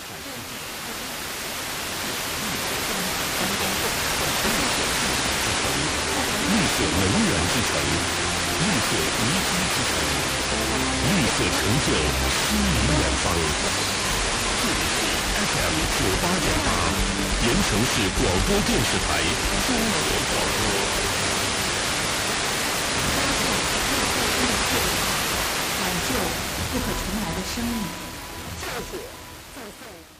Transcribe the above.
海之地。玉色能源之城，绿色宜居之城，绿色城镇诗与远方。这里是 FM 九八点八，盐城市广播电视台综合广播。救不可重来的生命。Control.